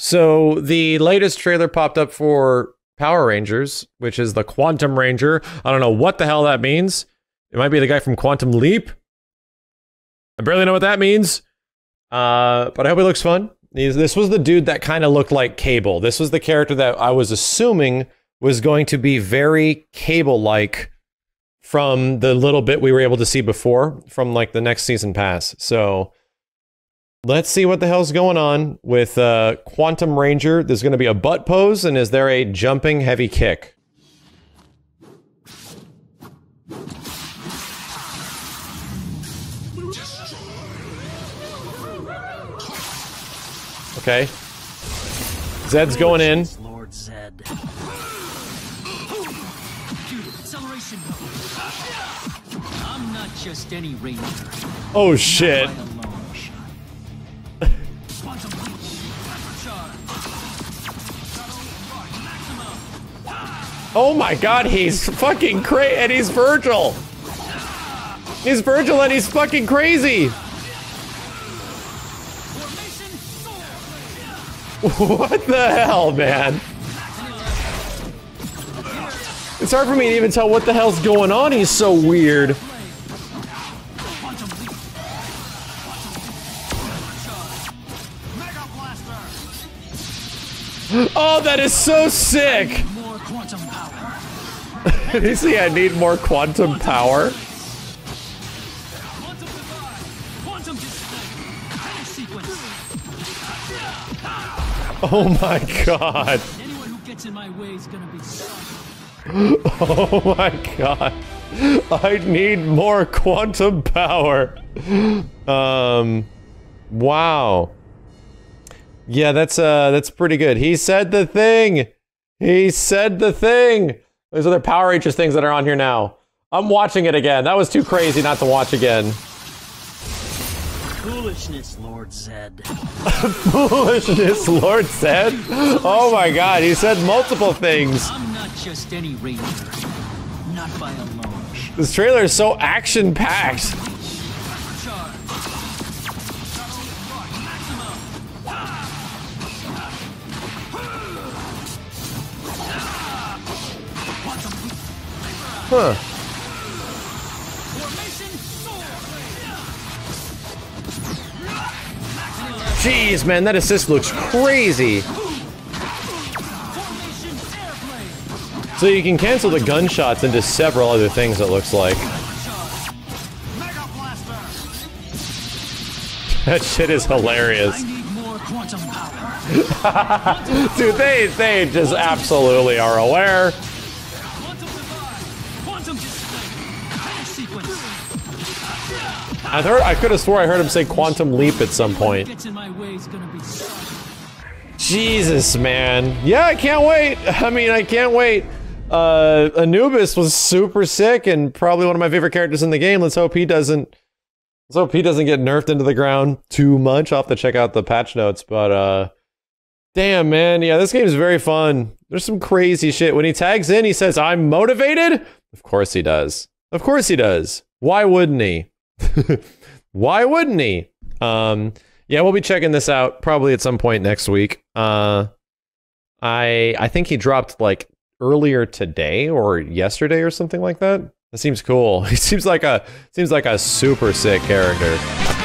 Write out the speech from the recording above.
So the latest trailer popped up for Power Rangers, which is the Quantum Ranger. I don't know what the hell that means. It might be the guy from Quantum Leap. I barely know what that means. Uh, but I hope it looks fun. This was the dude that kind of looked like Cable. This was the character that I was assuming was going to be very Cable like from the little bit we were able to see before from like the next season pass. So let's see what the hell's going on with uh, Quantum Ranger. There's going to be a butt pose, and is there a jumping heavy kick? Okay. Zedd's going in. Lord Zedd. Oh acceleration Oh my god, he's fucking crazy, and he's Vergil. He's Vergil, and he's fucking crazy. What the hell, man? It's hard for me to even tell what the hell's going on. He's so weird. Oh, that is so sick. You see, I need more quantum power. Oh my god. My. Oh my god. I need more quantum power. Um wow. Yeah, that's uh that's pretty good. He said the thing. He said the thing. There's other Power Rangers things that are on here now. I'm watching it again. That was too crazy not to watch again. Foolishness, Lord Zedd. Foolishness, Lord Zedd. Oh my god, he said multiple things. I'm not just any ranger. Not by a long. This trailer is so action Huh. Jeez, man, that assist looks crazy. So you can cancel the gunshots into several other things, it looks like. That shit is hilarious. Dude, they, they just absolutely are aware. I heard, I could have swore I heard him say quantum leap at some point. Gets in my way is gonna be shot. Jesus, man. Yeah, I can't wait. I mean, I can't wait. Uh, Anubis was super sick and probably one of my favorite characters in the game. Let's hope he doesn't. Let's hope he doesn't get nerfed into the ground too much. I'll have to check out the patch notes, but uh, damn, man, yeah, this game is very fun. There's some crazy shit. When he tags in, he says, "I'm motivated." Of course he does. Of course he does. Why wouldn't he? Why wouldn't he? Um, yeah, we'll be checking this out probably at some point next week. Uh, I I think he dropped like earlier today or yesterday or something like that. That seems cool. He seems like a seems like a super sick character.